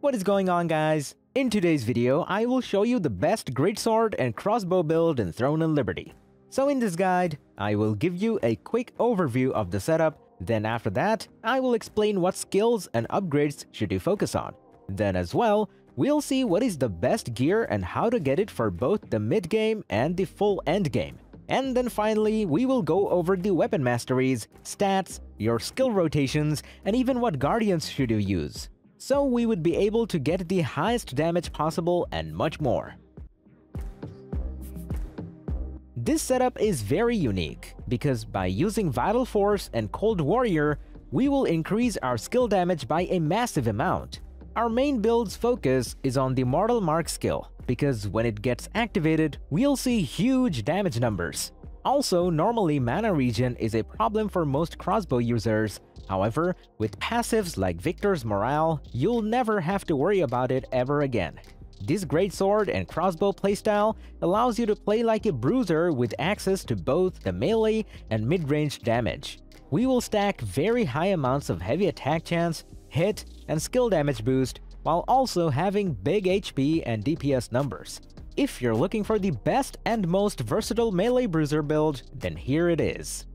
What is going on guys? In today's video, I will show you the best greatsword and crossbow build in Throne and Liberty. So in this guide, I will give you a quick overview of the setup, then after that, I will explain what skills and upgrades should you focus on. Then as well, we'll see what is the best gear and how to get it for both the mid-game and the full end game. And then finally, we will go over the weapon masteries, stats, your skill rotations, and even what guardians should you use. So we would be able to get the highest damage possible and much more. This setup is very unique, because by using Vital Force and Cold Warrior, we will increase our skill damage by a massive amount. Our main build's focus is on the Mortal Mark skill, because when it gets activated, we'll see huge damage numbers. Also, normally mana regen is a problem for most crossbow users, however, with passives like Victor's Morale, you'll never have to worry about it ever again. This greatsword and crossbow playstyle allows you to play like a bruiser with access to both the melee and mid-range damage. We will stack very high amounts of heavy attack chance, hit, and skill damage boost, while also having big HP and DPS numbers. If you're looking for the best and most versatile melee bruiser build, then here it is.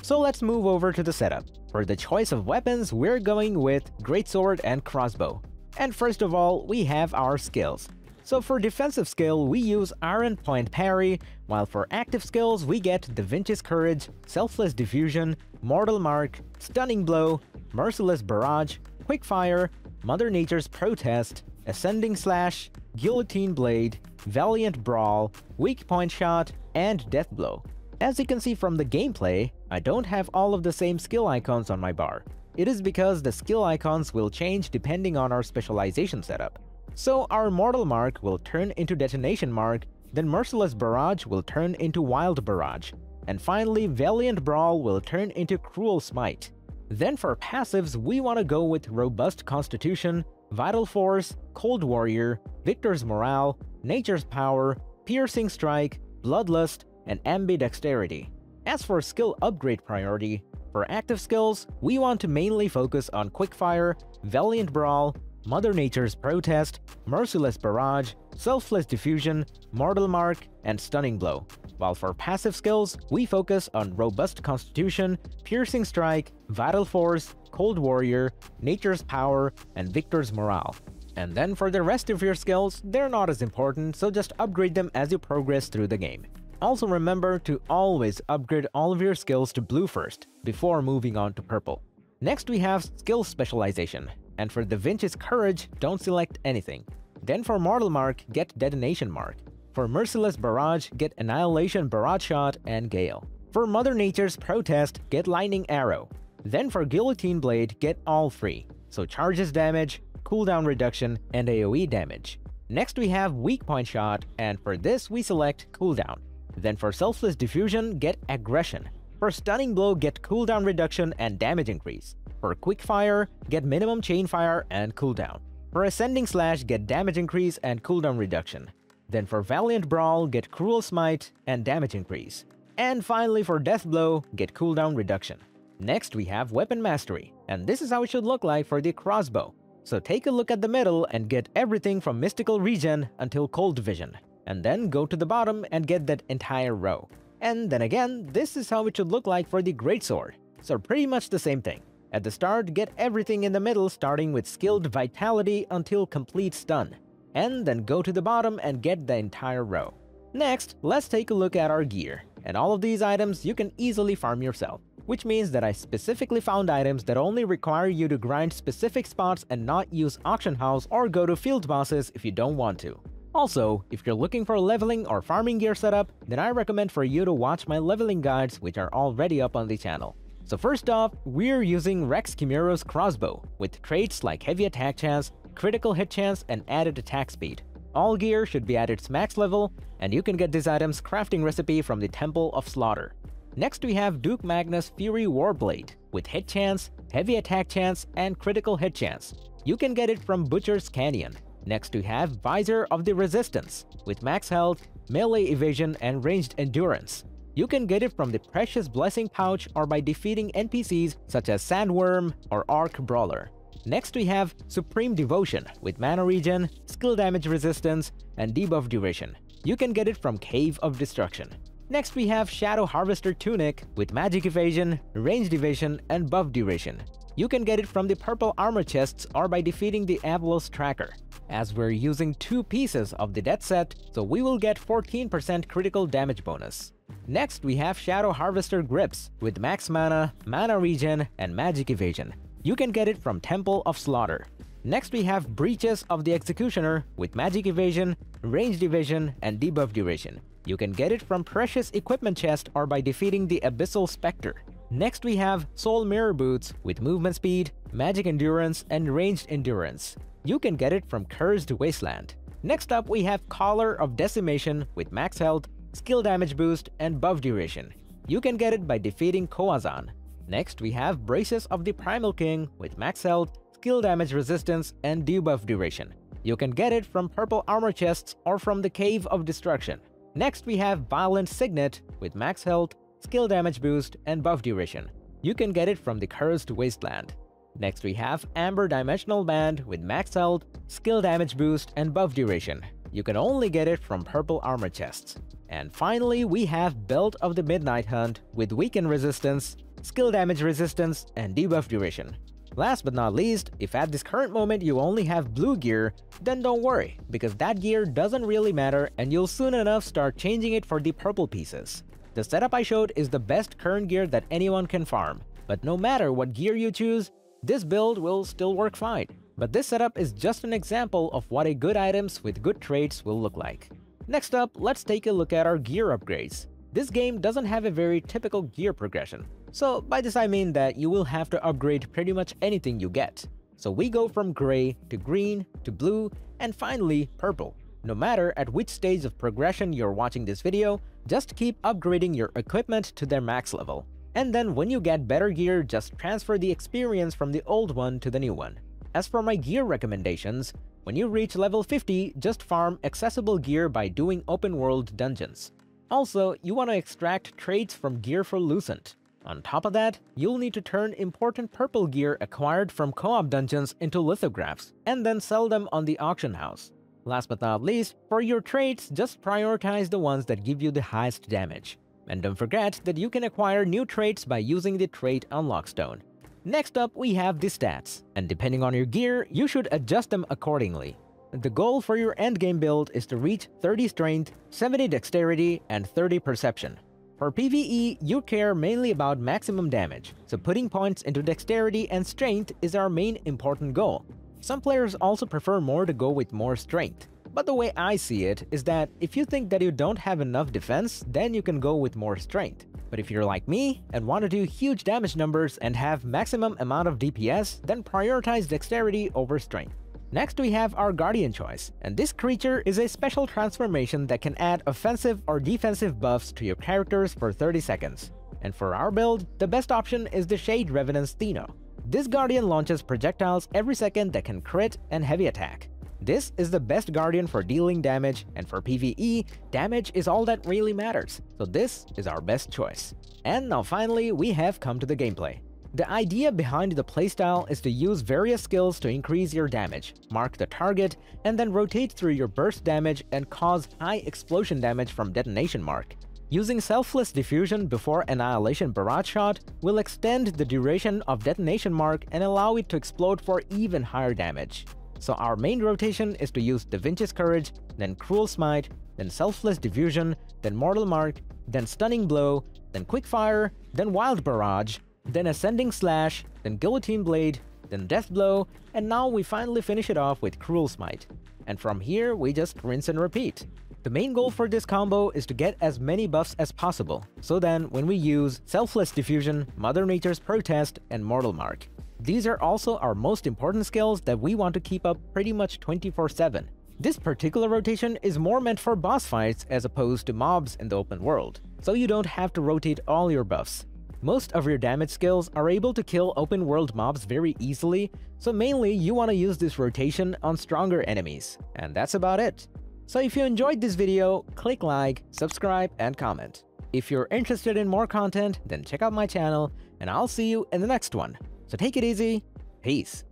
So let's move over to the setup. For the choice of weapons, we're going with Greatsword and Crossbow. And first of all, we have our skills. So for defensive skill, we use Iron Point Parry, while for active skills, we get Da Vinci's Courage, Selfless Diffusion, Mortal Mark, Stunning Blow, Merciless Barrage, Quick Fire, Mother Nature's Protest, Ascending Slash, Guillotine Blade, Valiant Brawl, Weak Point Shot, and Death Blow. As you can see from the gameplay, I don't have all of the same skill icons on my bar. It is because the skill icons will change depending on our specialization setup. So our Mortal Mark will turn into Detonation Mark, then Merciless Barrage will turn into Wild Barrage, and finally Valiant Brawl will turn into Cruel Smite. Then for passives, we want to go with Robust Constitution, Vital Force, Cold Warrior, Victor's Morale, Nature's Power, Piercing Strike, Bloodlust, and Ambidexterity. As for skill upgrade priority, for active skills, we want to mainly focus on Quickfire, Valiant Brawl, Mother Nature's Protest, Merciless Barrage, Selfless Diffusion, Mortal Mark, and Stunning Blow. While for passive skills, we focus on Robust Constitution, Piercing Strike, Vital Force, Cold Warrior, Nature's Power, and Victor's Morale. And then for the rest of your skills, they're not as important, so just upgrade them as you progress through the game. Also remember to always upgrade all of your skills to blue first, before moving on to purple. Next we have skill specialization, and for Da Vinci's Courage, don't select anything. Then for Mortal Mark, get Detonation Mark. For Merciless Barrage, get Annihilation Barrage Shot and Gale. For Mother Nature's Protest, get Lightning Arrow. Then for Guillotine Blade, get all three, so charges damage, cooldown reduction, and AoE damage. Next we have Weak Point Shot, and for this we select Cooldown. Then for Selfless Diffusion, get Aggression. For Stunning Blow, get cooldown reduction and damage increase. For Quick Fire, get minimum chain fire and cooldown. For Ascending Slash, get damage increase and cooldown reduction. Then for Valiant Brawl, get Cruel Smite and damage increase. And finally for Death Blow, get cooldown reduction. Next we have Weapon Mastery, and this is how it should look like for the crossbow. So take a look at the middle and get everything from Mystical Regen until Cold Vision and then go to the bottom and get that entire row. And then again, this is how it should look like for the Greatsword. So pretty much the same thing. At the start, get everything in the middle starting with Skilled Vitality until complete stun. And then go to the bottom and get the entire row. Next, let's take a look at our gear. And all of these items you can easily farm yourself. Which means that I specifically found items that only require you to grind specific spots and not use auction house or go to field bosses if you don't want to. Also, if you're looking for leveling or farming gear setup, then I recommend for you to watch my leveling guides which are already up on the channel. So first off, we're using Rex Chimaerus's crossbow, with traits like heavy attack chance, critical hit chance, and added attack speed. All gear should be at its max level, and you can get this item's crafting recipe from the Temple of Slaughter. Next we have Duke Magna's Fury Warblade, with hit chance, heavy attack chance, and critical hit chance. You can get it from Butcher's Canyon. Next we have Visor of the Resistance, with max health, melee evasion, and ranged endurance. You can get it from the Precious Blessing pouch or by defeating NPCs such as Sandworm or Arc Brawler. Next we have Supreme Devotion with mana regen, skill damage resistance, and debuff duration. You can get it from Cave of Destruction. Next we have Shadow Harvester Tunic with magic evasion, range evasion, and buff duration. You can get it from the purple armor chests or by defeating the Avalos tracker. As we're using two pieces of the death set, so we will get 14% critical damage bonus. Next we have Shadow Harvester Grips with max mana, mana regen, and magic evasion. You can get it from Temple of Slaughter. Next we have Breeches of the Executioner with magic evasion, ranged evasion, and debuff duration. You can get it from Precious Equipment Chest or by defeating the Abyssal Spectre. Next we have Soul Mirror Boots with movement speed, magic endurance, and ranged endurance. You can get it from Cursed Wasteland. Next up we have Collar of Decimation with max health, skill damage boost, and buff duration. You can get it by defeating Kowazan. Next we have Braces of the Primal King with max health, skill damage resistance, and debuff duration. You can get it from purple armor chests or from the Cave of Destruction. Next we have Violent Signet with max health, skill damage boost, and buff duration. You can get it from the Cursed Wasteland. Next we have Amber Dimensional Band with max health, skill damage boost, and buff duration. You can only get it from purple armor chests. And finally, we have Belt of the Midnight Hunt with weaken resistance, skill damage resistance, and debuff duration. Last but not least, if at this current moment you only have blue gear, then don't worry, because that gear doesn't really matter and you'll soon enough start changing it for the purple pieces. The setup I showed is the best current gear that anyone can farm, but no matter what gear you choose, this build will still work fine. But this setup is just an example of what a good items with good traits will look like. Next up, let's take a look at our gear upgrades. This game doesn't have a very typical gear progression, so by this I mean that you will have to upgrade pretty much anything you get. So we go from gray to green to blue and finally purple. No matter at which stage of progression you're watching this video, just keep upgrading your equipment to their max level. And then when you get better gear, just transfer the experience from the old one to the new one. As for my gear recommendations, when you reach level 50, just farm accessible gear by doing open world dungeons. Also, you want to extract traits from Gear for Lucent. On top of that, you'll need to turn important purple gear acquired from co-op dungeons into lithographs, and then sell them on the auction house. Last but not least, for your traits, just prioritize the ones that give you the highest damage. And don't forget that you can acquire new traits by using the Trait Unlock Stone. Next up, we have the stats, and depending on your gear, you should adjust them accordingly. The goal for your endgame build is to reach 30 strength, 70 dexterity, and 30 perception. For PvE, you care mainly about maximum damage, so putting points into dexterity and strength is our main important goal. Some players also prefer more to go with more strength. But the way I see it is that if you think that you don't have enough defense, then you can go with more strength. But if you're like me and want to do huge damage numbers and have maximum amount of DPS, then prioritize dexterity over strength. Next we have our Guardian choice, and this creature is a special transformation that can add offensive or defensive buffs to your characters for 30 seconds. And for our build, the best option is the Shade Revenant's Theno. This Guardian launches projectiles every second that can crit and heavy attack. This is the best Guardian for dealing damage, and for PvE, damage is all that really matters, so this is our best choice. And now finally, we have come to the gameplay. The idea behind the playstyle is to use various skills to increase your damage, mark the target, and then rotate through your burst damage and cause high explosion damage from detonation mark. Using Selfless Diffusion before Annihilation Barrage Shot will extend the duration of detonation mark and allow it to explode for even higher damage. So our main rotation is to use Da Vinci's Courage, then Cruel Smite, then Selfless Diffusion, then Mortal Mark, then Stunning Blow, then Quickfire, then Wild Barrage, then Ascending Slash, then Guillotine Blade, then Death Blow, and now we finally finish it off with Cruel Smite. And from here, we just rinse and repeat. The main goal for this combo is to get as many buffs as possible, so then when we use Selfless Diffusion, Mother Nature's Protest, and Mortal Mark. These are also our most important skills that we want to keep up pretty much 24-7. This particular rotation is more meant for boss fights as opposed to mobs in the open world, so you don't have to rotate all your buffs. Most of your damage skills are able to kill open world mobs very easily, so mainly you want to use this rotation on stronger enemies. And that's about it. So if you enjoyed this video, click like, subscribe, and comment. If you're interested in more content, then check out my channel, and I'll see you in the next one. So take it easy, peace.